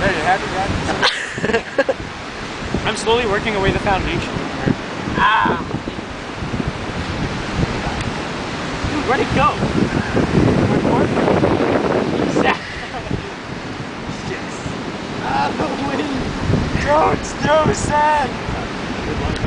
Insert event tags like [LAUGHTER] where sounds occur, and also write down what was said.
Hey, you happy, man? [LAUGHS] I'm slowly working away the foundation. Ah! Dude, where'd it go? yes! [LAUGHS] Ah, the [LAUGHS] wind! Don't throw sand!